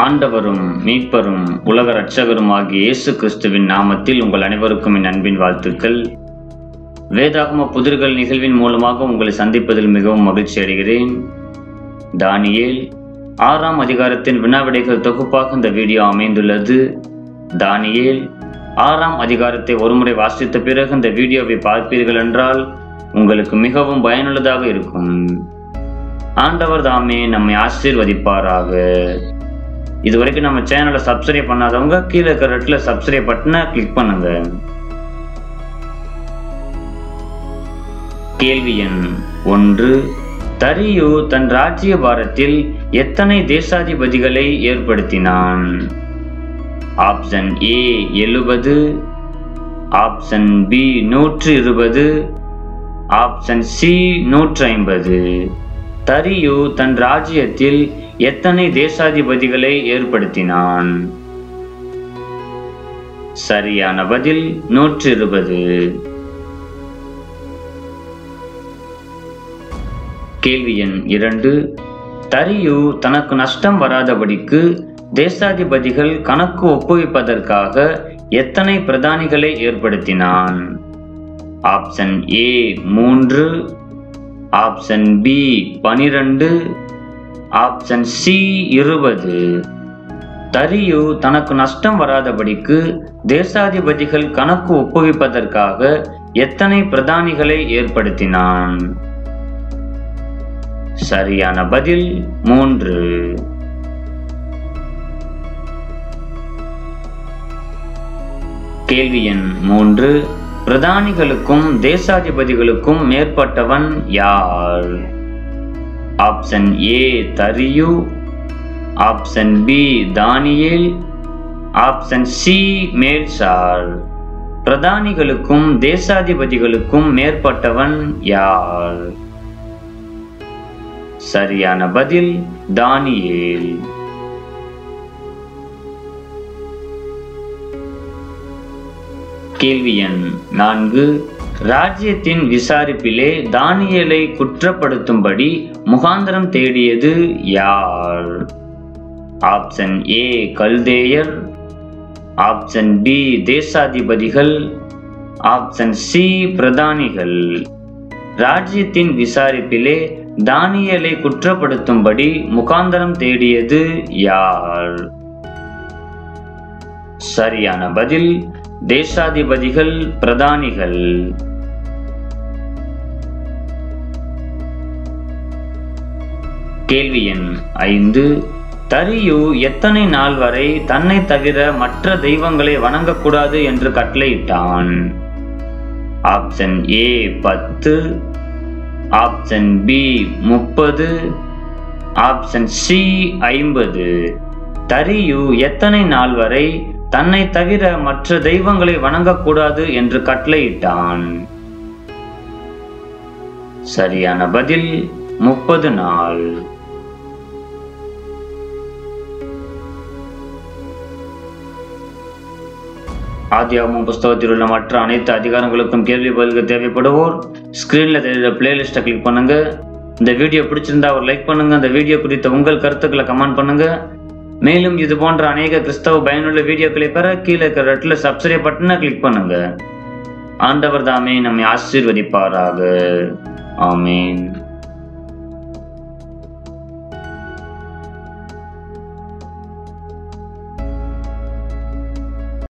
ஆண்டவரும் மீட்பரும் உலக இரட்சகரும் ஆகிய இயேசு கிறிஸ்துவின் நாமத்தில் உங்கள் அனைவருக்கும் என் அன்பின் வாழ்த்துக்கள். வேதாகம புதிர்கள் நிகழ்வின் மூலமாக உங்களை சந்திப்பதில் மிகவும் மகிழ்ச்சி அடைகிறேன். தானியேல் ஆறாம் அதிகாரத்தின் வினாவிடைகள் தொகுப்பாக இந்த வீடியோ அமைந்துள்ளது. தானியேல் ஆறாம் அதிகாரத்தை ஒருமுறை வாசித்த பிறகு இந்த வீடியோவை பார்ப்பீர்கள் என்றால் உங்களுக்கு மிகவும் பயனுள்ளதாக இருக்கும். ஆண்டவர் தாமே நம்மை ஆசீர்வதிப்பாராக. இது வரைக்கும் நம்ம சேனலை சப்ஸ்கிரைப் பண்ணாதவங்க கீழே இருக்கிற இடத்துல சப்ஸ்கிரைப் பட்டனை கிளிக் பண்ணுங்க. கேள்வி எண் ஒன்று தரியு தன் ராஜ்ய பாரத்தில் எத்தனை தேசாதிபதிகளை ஏற்படுத்தினான்? ஆப்ஷன் ஏ எழுபது. ஆப்ஷன் பி நூற்று இருபது ஆப்ஷன் சி நூற்றி ஐம்பது தரியு தன் ராஜ்யத்தில் எத்தனை தேசாதிபதிகளை ஏற்படுத்தினான்? சரியான பதில் நூற்று இருபது கேள்வி எண் இரண்டு. தரியு தனக்கு நஷ்டம் வராதபடிக்கு தேசாதிபதிகள் கணக்கு ஒப்புவிப்பதற்காக எத்தனை பிரதானிகளை ஏற்படுத்தினான்? ஆப்ஷன் ஏ மூன்று ஆப்ஷன் பி பனிரெண்டு ஆப்ஷன் சி இருபது. தரியு தனக்கு நஷ்டம் வராதபடிக்கு தேசாதிபதிகள் கணக்கு ஒப்புவிப்பதற்காக எத்தனை பிரதானிகளை ஏற்படுத்தினான்? சரியான பதில் மூன்று. கேள்வி எண் மூன்று. பிரதானிகளுக்கும் தேசாதிபதிகளுக்கும் மேற்பட்டவன் யார்? ஆப்ஷன் ஏ தரியு. ஆப்ஷன் பி தானியேல். ஆப்ஷன் சி மேல்சார். பிரதானிகளுக்கும் தேசாதிபதிகளுக்கும் மேற்பட்டவன் யார்? சரியான பதில் தானியேல். கேள்வி எண் நான்கு. ராஜ்யத்தின் விசாரிப்பிலே தானியலை குற்றப்படுத்தும்படி முகாந்திரம் தேடியது யார்? ஆப்ஷன் ஏ கல்தேயர். ஆப்ஷன் பி தேசாதிபதிகள். ஆப்ஷன் சி பிரதானிகள். ராஜ்யத்தின் விசாரிப்பிலே தானியலை குற்றப்படுத்தும்படி முகாந்தரம் தேடியது யார்? சரியான பதில் தேசாதிபதிகள் பிரதானிகள். கேள்வி எண் ஐந்து. தரியு எத்தனை நாள் வரை தன்னை தவிர மற்ற தெய்வங்களை வணங்கக்கூடாது என்று கட்டளையிட்டான்? ஆப்ஷன் ஏ பத்து. ஆப்ஷன் பி முப்பது. ஆப்ஷன் சி ஐம்பது. தரியு எத்தனை நாள் வரை தன்னை தவிர மற்ற தெய்வங்களை வணங்கக்கூடாது என்று கட்டளையிட்டான். சரியான பதில் முப்பது நாள். ஆதியாகமம் புஸ்தகத்தில் உள்ள மற்ற அனைத்து அதிகாரங்களுக்கும் கேள்வி பதில்கள் தேவைப்படுவோர் ஸ்கிரீன்ல தெரிகிற பிளேலிஸ்ட்டை கிளிக் பண்ணுங்க. இந்த வீடியோ பிடிச்சிருந்தா ஒரு லைக் பண்ணுங்க. இந்த வீடியோ குறித்த உங்கள் கருத்துக்களை கமெண்ட் பண்ணுங்க. மேலும் இது போன்ற அநேக கிறிஸ்தவ பயனுள்ள வீடியோக்களை பெற கீழே இருக்கிற இடத்துல சப்ஸ்கிரைப் பட்டனை கிளிக் பண்ணுங்க. ஆண்டவர் தாமே நம்மை ஆசீர்வதிப்பாராக. ஆமீன்.